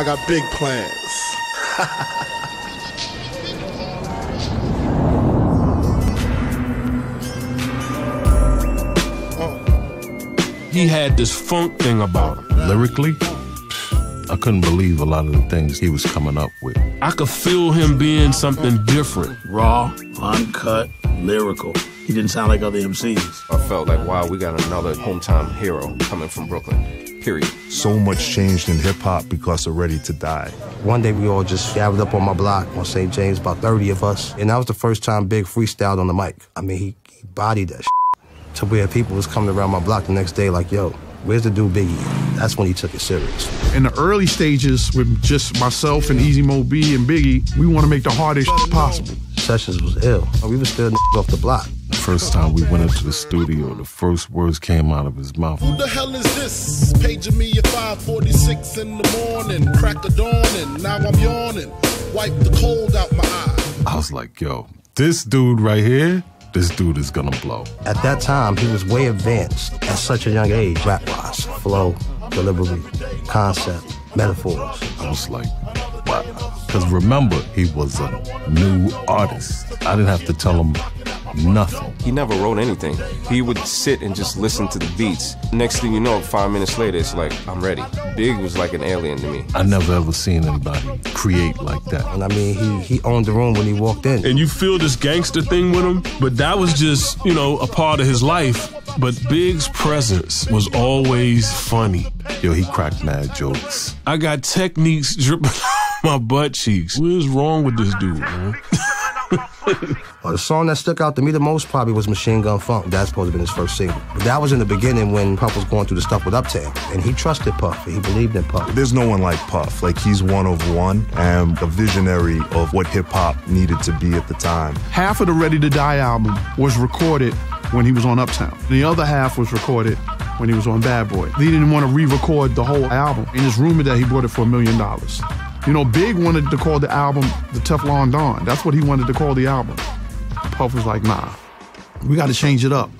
I got big plans. He had this funk thing about him. Lyrically, I couldn't believe a lot of the things he was coming up with. I could feel him being something different. Raw, uncut, lyrical. He didn't sound like other MCs. I felt like, wow, we got another hometown hero coming from Brooklyn. Period. So much changed in hip hop because of Ready to Die. One day we all just gathered up on my block on St. James, about 30 of us. And that was the first time Big freestyled on the mic. I mean, he, he bodied that shit. To where people was coming around my block the next day like, yo, where's the dude Biggie? That's when he took it serious. In the early stages with just myself and Easy Mo Bee and Biggie, we want to make the hardest shit possible. Sessions was ill. We were still off the block. The first time we went into the studio, the first words came out of his mouth. Who the hell is this? Paging me at 546 in the morning, crack of dawn, and now I'm yawning. Wipe the cold out my eye. I was like, yo, this dude right here, this dude is gonna blow. At that time, he was way advanced at such a young age, rap wise, flow, delivery, concept, metaphors. I was like, wow. Because remember, he was a new artist. I didn't have to tell him nothing. He never wrote anything. He would sit and just listen to the beats. Next thing you know, five minutes later, it's like, I'm ready. Big was like an alien to me. I never ever seen anybody create like that. And I mean, he, he owned the room when he walked in. And you feel this gangster thing with him, but that was just, you know, a part of his life. But Big's presence was always funny. Yo, he cracked mad jokes. I got techniques dripping my butt cheeks. What is wrong with this dude, man? Uh, the song that stuck out to me the most probably was Machine Gun Funk. That's supposed to be his first single. But that was in the beginning when Puff was going through the stuff with Uptown. And he trusted Puff. He believed in Puff. There's no one like Puff. Like, he's one of one and a visionary of what hip hop needed to be at the time. Half of the Ready to Die album was recorded when he was on Uptown. The other half was recorded when he was on Bad Boy. He didn't want to re-record the whole album. And it's rumored that he bought it for a million dollars. You know, Big wanted to call the album the Teflon Don. That's what he wanted to call the album. Puff was like, nah, we got to change it up.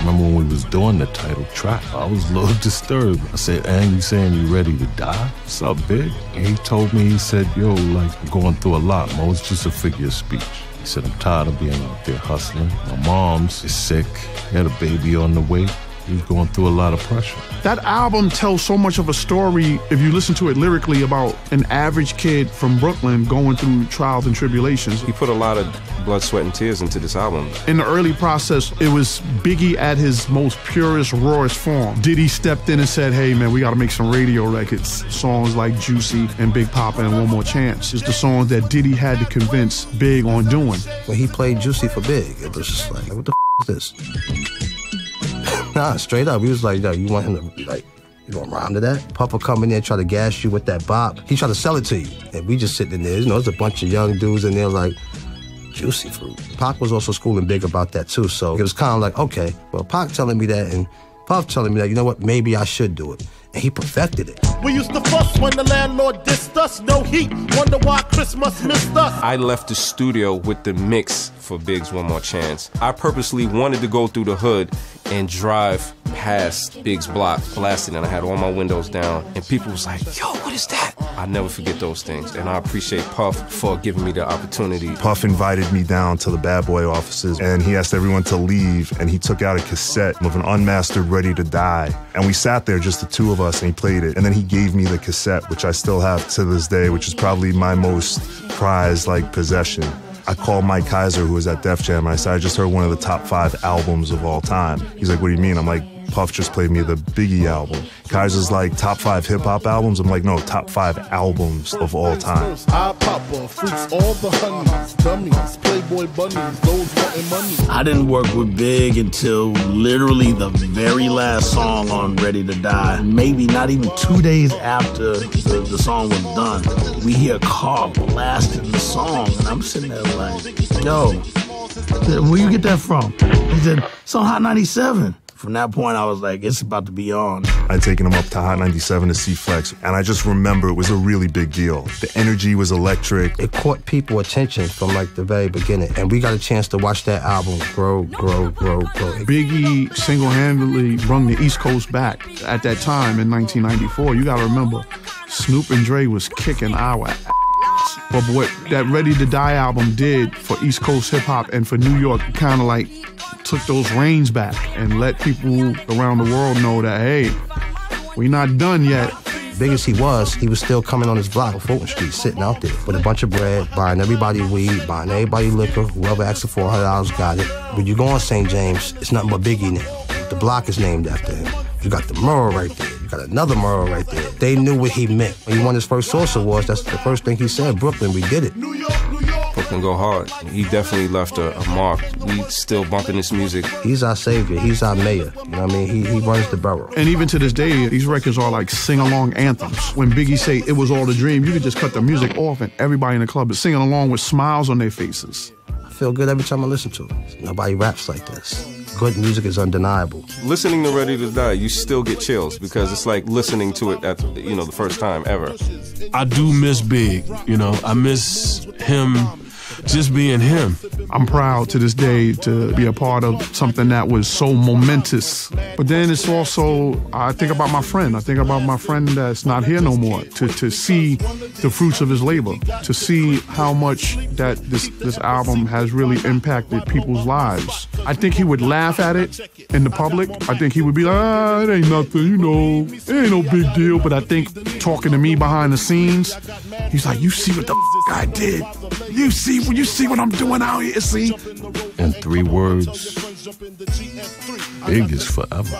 Remember when we was doing the title track, I was a little disturbed. I said, and you saying you ready to die? What's up, Big? And he told me, he said, yo, like, I'm going through a lot, Mo. It's just a figure of speech. He said, I'm tired of being out there hustling. My mom's is sick. Had a baby on the way. He was going through a lot of pressure. That album tells so much of a story, if you listen to it lyrically, about an average kid from Brooklyn going through trials and tribulations. He put a lot of blood, sweat, and tears into this album. In the early process, it was Biggie at his most purest, rawest form. Diddy stepped in and said, hey man, we gotta make some radio records. Songs like Juicy and Big Poppa and One More Chance. is the songs that Diddy had to convince Big on doing. When he played Juicy for Big, it was just like, what the f- is this? Nah, straight up. He was like, yo, you want him to be like, you gonna rhyme to that? Papa come in there, try to gas you with that bop. He try to sell it to you. And we just sitting in there, you know, there's a bunch of young dudes in there like, juicy fruit. Pac was also schooling big about that too. So it was kind of like, okay, well, Pac telling me that and Puff telling me that, you know what, maybe I should do it. And he perfected it. We used to fuss when the landlord dissed us. No heat. Wonder why Christmas missed us. I left the studio with the mix for Big's One More Chance. I purposely wanted to go through the hood and drive past Big's block, blasting, and I had all my windows down. And people was like, yo, what is that? I never forget those things. And I appreciate Puff for giving me the opportunity. Puff invited me down to the Bad Boy offices and he asked everyone to leave and he took out a cassette of an unmastered Ready to Die. And we sat there, just the two of us, and he played it. And then he gave me the cassette, which I still have to this day, which is probably my most prized like possession. I called Mike Kyser, who was at Def Jam, and I said, I just heard one of the top five albums of all time. He's like, What do you mean? I'm like, Puff just played me the Biggie album. Kyser's like, Top five hip hop albums? I'm like, No, top five albums of all time. I Papa freaks all the honeys, dummies, Playboy bunnies, those wanting money. I didn't work with Big until literally the very last song on Ready to Die. Maybe not even two days after the, the song was done, we hear a car blasting the song, and I'm sitting there like, yo, where you get that from? He said, it's on Hot 97. From that point, I was like, it's about to be on. I'd taken him up to Hot 97 to see Flex, and I just remember it was a really big deal. The energy was electric. It caught people attention from like the very beginning, and we got a chance to watch that album grow, grow, grow, grow. Biggie single-handedly brung the East Coast back at that time in 1994. You gotta remember, Snoop and Dre was kicking our ass. But what that Ready to Die album did for East Coast hip hop and for New York, kind of like took those reins back and let people around the world know that hey, we're not done yet. Big as he was, he was still coming on his block on Fulton Street, sitting out there with a bunch of bread, buying everybody weed, buying everybody liquor. Whoever asked for $400 got it. When you go on St. James, it's nothing but Biggie now. The block is named after him. You got the mural right there. You got another mural right there. They knew what he meant. When he won his first Source Awards, that's the first thing he said. Brooklyn, we did it. Brooklyn go hard. He definitely left a, a mark. We still bumping this music. He's our savior. He's our mayor. You know what I mean? He, he runs the borough. And even to this day, these records are like sing-along anthems. When Biggie say it was all a dream, you could just cut the music off and everybody in the club is singing along with smiles on their faces. I feel good every time I listen to it. Nobody raps like this. Good music is undeniable. Listening to Ready to Die, you still get chills because it's like listening to it at you know the first time ever. I do miss Big. You know, I miss him just being him. I'm proud to this day to be a part of something that was so momentous. But then it's also, I think about my friend. I think about my friend that's not here no more. To, to see the fruits of his labor, to see how much that this, this album has really impacted people's lives. I think he would laugh at it in the public. I think he would be like, ah, it ain't nothing, you know, it ain't no big deal. But I think talking to me behind the scenes, he's like, you see what the f- I did? You see, you see what I'm doing out here, see? In three words, big is forever.